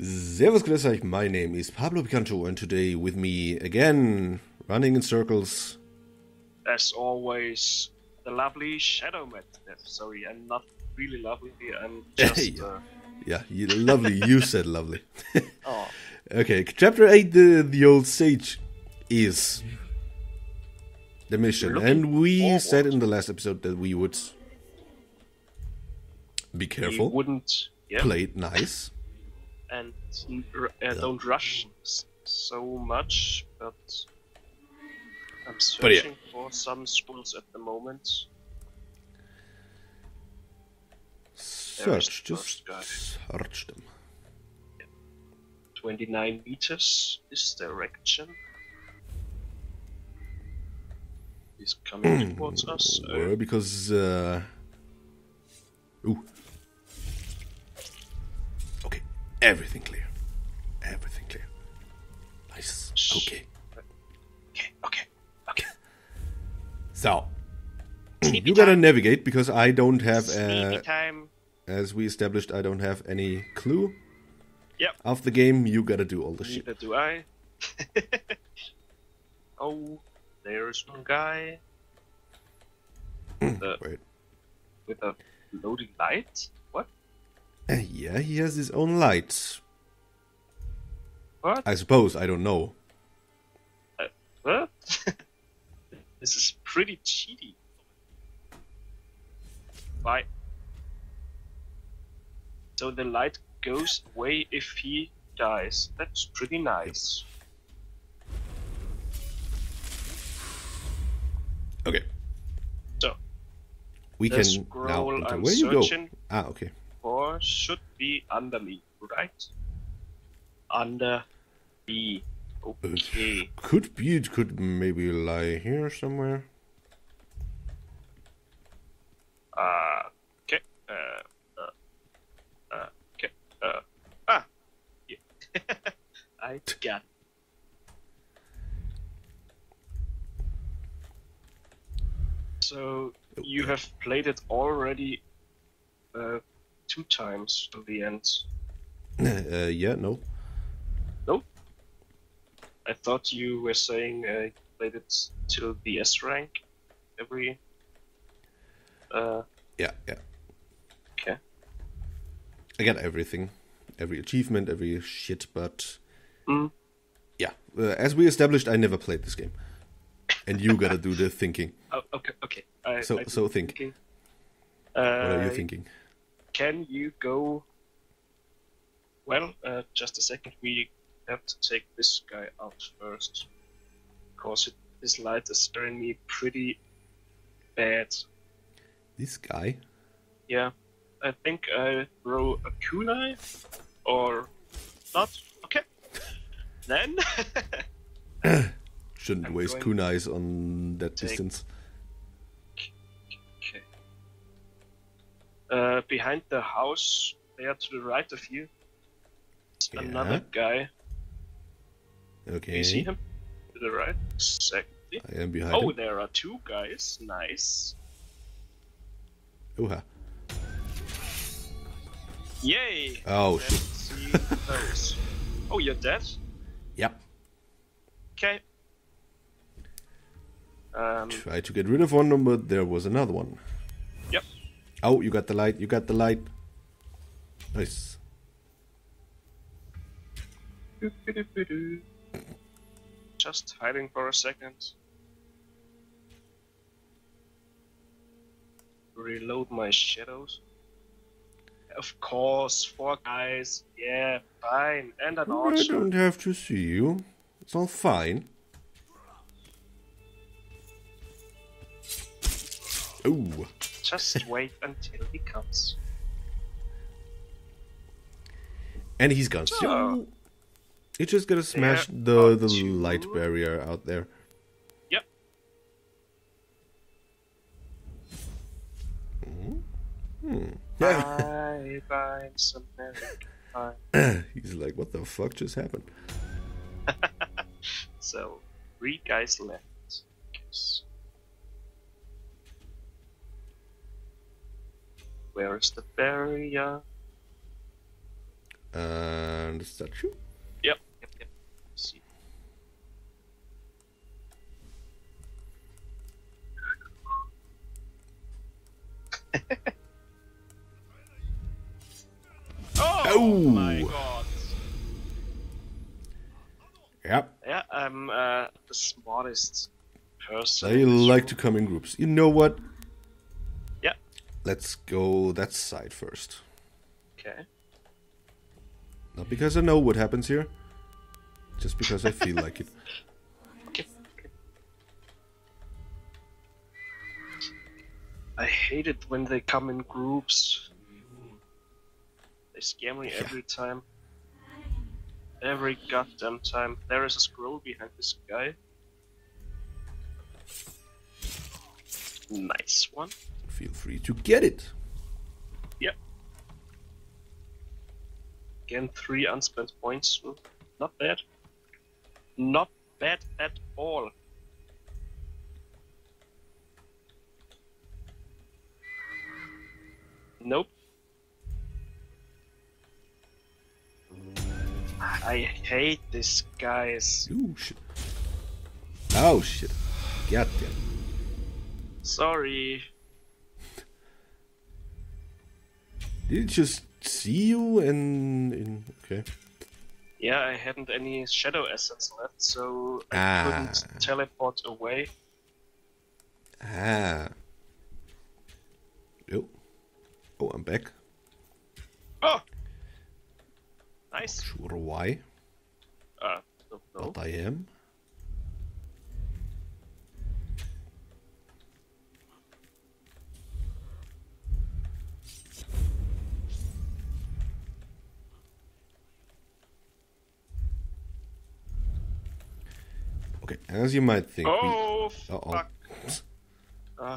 Servus, grüß euch. My name is Pablo Picanto, and today with me again, running in circles. As always, the lovely Shadow Matt. Sorry, I'm not really lovely. I'm just. Yeah. Uh, Yeah, you, lovely. you said lovely. oh, Okay, chapter 8, the, the old sage is the mission. And we forward. said in the last episode that we would be we careful, wouldn't. Yeah. play it nice. And uh, don't rush so much, but. I'm But yeah. searching for some schools at the moment. Search, the just guy. search them. 29 meters this direction. He's coming towards us. Uh, because uh Ooh. Everything clear. Everything clear. Nice. Okay. okay, okay, okay. So you gotta time. navigate because I don't have uh, time. as we established I don't have any clue Yep. of the game. You gotta do all the shit. Neither do I. oh, there's one guy with a, Wait. with a loading light. Uh, yeah, he has his own light. What? I suppose, I don't know. What? this is pretty cheaty. Why? So the light goes away if he dies. That's pretty nice. Okay. So We can scroll now enter. I'm Where you go? Ah, okay. For should be under me, right? Under me. Okay. Could be, it could maybe lie here somewhere. Uh, okay. Uh, uh, uh, okay. Uh, ah. Yeah. I got it. So you have played it already times to the end. Uh, yeah, no. Nope. I thought you were saying uh, you played it till the S rank every. Uh, Yeah, yeah. okay. I got everything. Every achievement, every shit, but. Mm. Yeah. Uh, as we established, I never played this game. And you gotta do the thinking. Oh, okay, okay. I, So- I so think. thinking. What are you Uh, thinking? Can you go? Well, uh, just a second. We have to take this guy out first, because it, this light is scaring me pretty bad. This guy? Yeah, I think I throw a kunai, or not. Okay, then Shouldn't I'm waste kunais on that distance. Behind the house, there to the right of you, Yeah. another guy. Okay. Do you see him? To the right, exactly. I am behind Oh, him. there are two guys. Nice. Oha. Yay! Oh, shit. Oh, you're dead? Yep. Okay. Um, Try to get rid of one, but there was another one. Oh, you got the light. You got the light. Nice. Just hiding for a second. Reload my shadows. Of course, four guys. Yeah, fine. And an I archer. don't have to see you. It's all fine. Just wait until he comes. And he's gone. So- You just gotta smash the the two. light barrier out there. Yep. Mm-hmm. Bye bye, some Bye. he's like, what the fuck just happened? So, three guys left. Guess. Where is the barrier? And is that you? Yep, yep, yep. See. oh, Oh. my god. Yep. Yeah, I'm uh, the smartest person. They in this like to come in groups. You know what? Yeah. Let's go that side first. Okay. Not because I know what happens here, just because I feel like it. Okay. okay. I hate it when they come in groups. They scare me every time. Every goddamn time. There is a scroll behind this guy. Nice one. Feel free to get it. Yep. Again, three unspent points. Hmm, Not bad. Not bad at all. Nope. I hate these guys. Oh shit. Oh, shit. God damn. Sorry. Did it just see you and... In... Okay. Yeah, I hadn't any shadow assets left, so I Ah. couldn't teleport away. Ah. Oh. Oh, I'm back. Oh! Nice. Sure why, Uh, don't know. but I am. Okay, as you might think, Oh, we. Uh,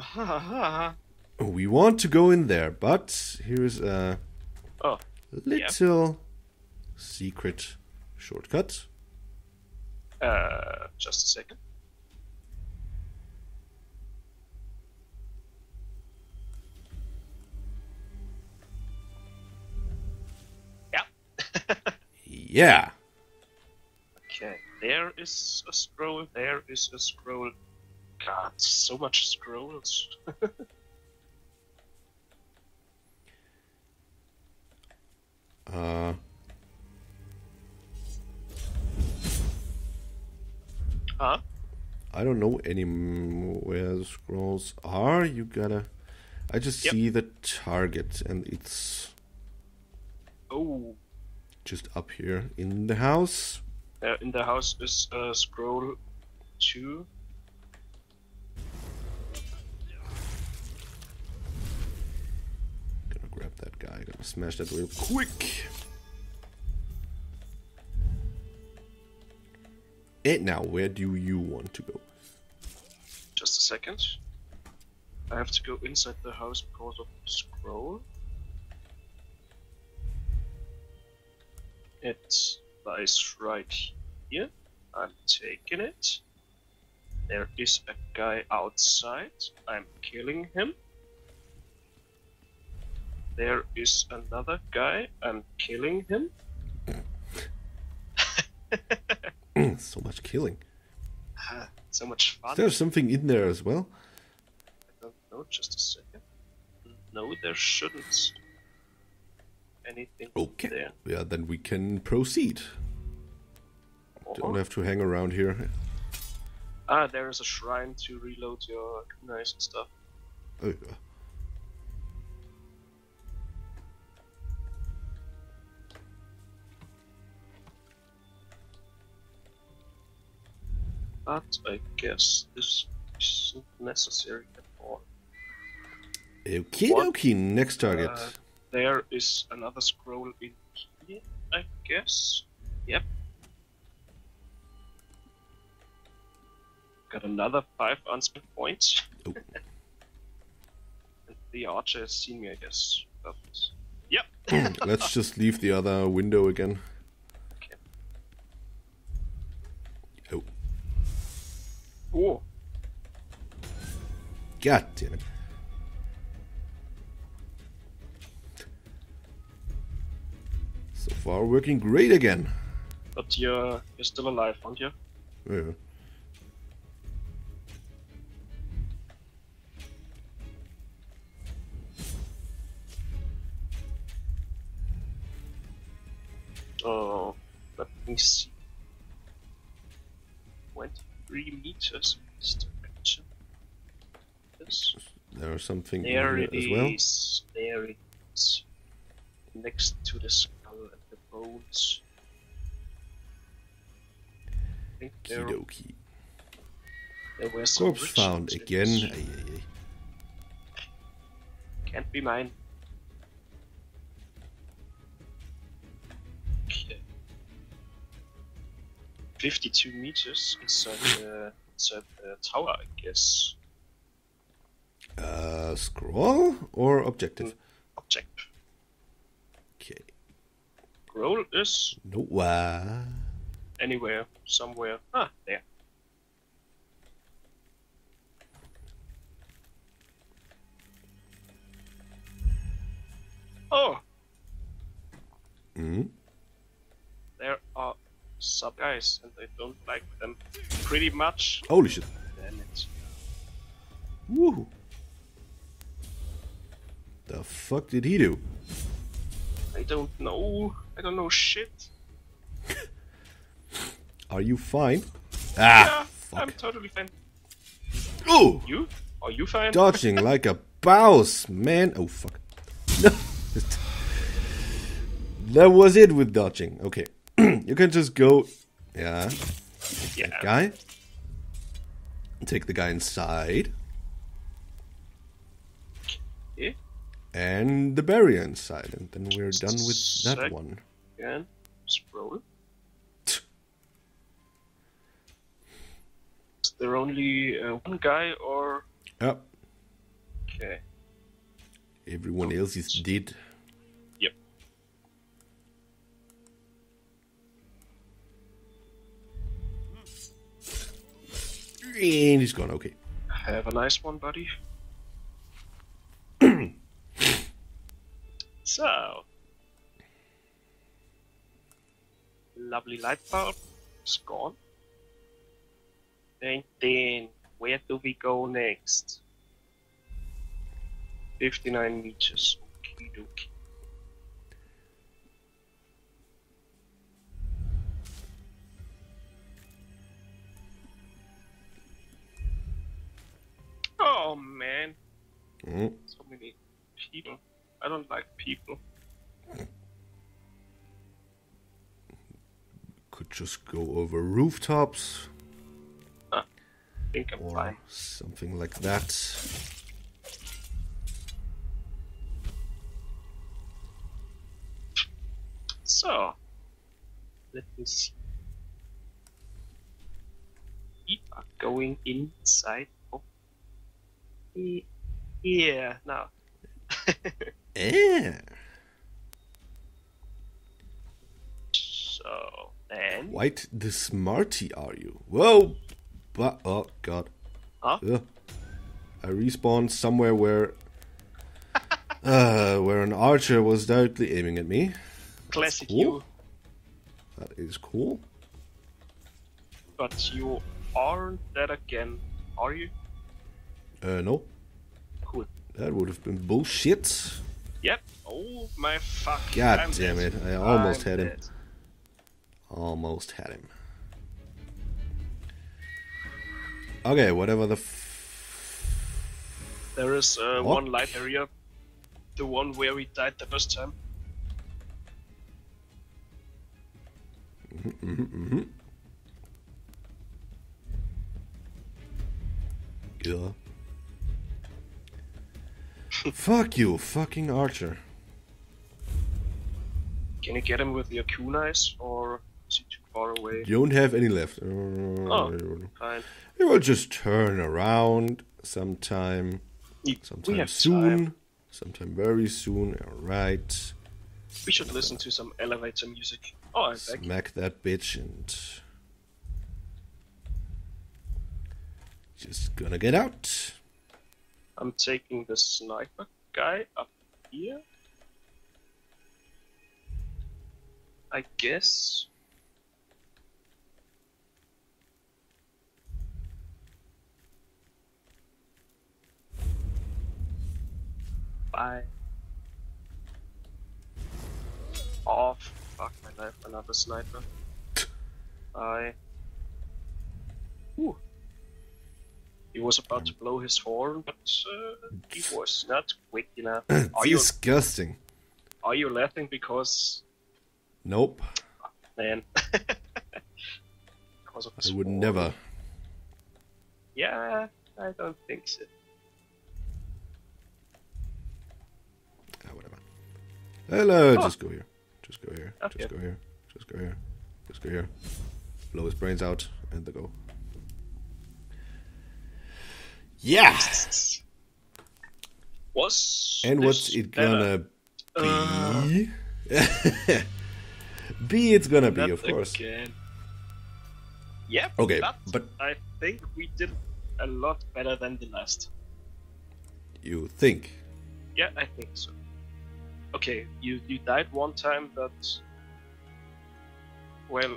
ha, ha, ha. we want to go in there, but here's a Oh, little secret shortcut. uh, just a second. Yeah. Yeah. There is a scroll, there is a scroll. God, so much scrolls. Uh, huh? I don't know any where the scrolls are. You gotta. I just Yep. see the target, and it's Oh, just up here in the house. Uh, in the house is uh, scroll 2. Gonna grab that guy. Gonna smash that real quick. And now, where do you want to go? Just a second. I have to go inside the house because of the scroll. It lies right here. I'm taking it. There is a guy outside. I'm killing him. There is another guy. I'm killing him. so much killing. Ah, so much fun. Is there something in there as well? I don't know, just a second. No, there shouldn't anything Okay. there. Yeah, then we can proceed. Don't Oh. have to hang around here. Ah, there is a shrine to reload your and stuff. Oh, yeah. But I guess this isn't necessary at all. Okie dokie, next target. Uh, there is another scroll in here, I guess. Yep. Got another five unspent points. Oh. and the archer has seen me, I guess. But yep. Hmm, let's just leave the other window again. Okay. Oh, Oh, god damn it. Far working great again. But you're you're still alive, aren't you? Yeah. Oh, let me see. 23 meters in this direction. Yes. There's something There as well. is. There it is. Next to the skull and the bones. I think there, Kidoki. were some Corpse found again. Can't be mine. Okay. 52 meters inside the, inside the tower, I guess. Uh, scroll or objective? Object. Okay. Roll is No. Uh, anywhere, somewhere. Ah, there. Oh, mm, there are sub guys, and I don't like them pretty much. holy shit. Damn it. Woo. The fuck did he do? I don't know. I don't know shit. Are you fine? Ah, yeah, I'm totally fine. Oh, You? Are you fine? dodging like a boss, man. Oh fuck. No. that was it with dodging. Okay, you can just go. Yeah, yeah. guy. Take the guy inside. Okay. And the barrier inside, and then we're done with that Sec- one. Again. Scroll. Is there only uh, one guy or. Yep. Okay. Everyone else is dead. Yep. And he's gone. Okay. Have a nice one, buddy. So. Lovely light bulb. It's gone. And then, where do we go next? 59 meters. Okie dokie. Oh man, Mm. so many people. I don't like people. Could just go over rooftops uh, I think I'm or fine. something like that. So, let me see. We are going inside of. Yeah, now. Eh. So, then. Quite the smarty are you? Whoa! But oh god. Huh? Ugh. I respawned somewhere where uh, where an archer was directly aiming at me. Classic cool. you, That is cool. but you aren't that again, are you? Uh, no. That would have been bullshit. Yep. Oh my fuck. God I'm damn dead. it! I almost I'm had him. dead. Almost had him. Okay, whatever the. F- There is uh, one light area, the one where we died the first time. Mhm, mm-hmm. Yeah. Fuck you, fucking archer. Can you get him with your kunais, or is he too far away? You don't have any left. Uh, Oh. Fine. You will just turn around sometime, sometime have soon, time. sometime very soon. Alright. We should listen to some elevator music. Oh, I'm back. Smack that bitch and. Just gonna get out. I'm taking the sniper guy up here. I guess. Bye. Off. Fuck my life, another sniper. Bye. Ooh. He was about to blow his horn, but uh, he was not quick enough. Are you Disgusting. are you laughing because Nope. man? because of I would horn? never. Yeah, I don't think so. Ah, whatever. Hello, Oh. just go here. Just go here. Okay. Just go here. Just go here. Just go here. Blow his brains out and the go. Yeah! Was And what's it gonna uh, be? B it's gonna be, of course. Again. Yep. Okay, but, but I think we did a lot better than the last. you think. Yeah, I think so. Okay, you you died one time, but well,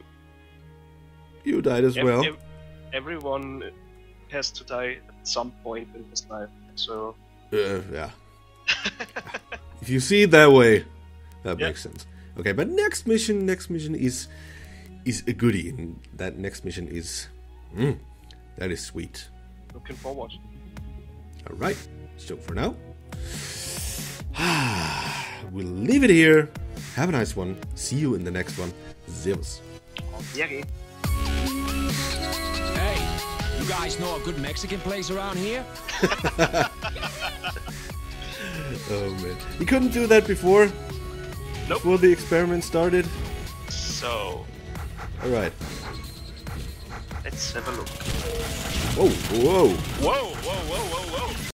You died as ev- well. ev- everyone has to die at some point in his life. So Uh, yeah. if you see it that way, that Yeah. makes sense. Okay, but next mission, next mission is is a goodie, and that next mission is, mm, that is sweet. looking forward. All right. So for now, we'll leave it here. Have a nice one. See you in the next one. Servus. Jerry. Hey, you guys know a good Mexican place around here? Oh man, you couldn't do that before. Nope. Before the experiment started. So All right. let's have a look. Whoa, whoa. Whoa, whoa, whoa, whoa, whoa!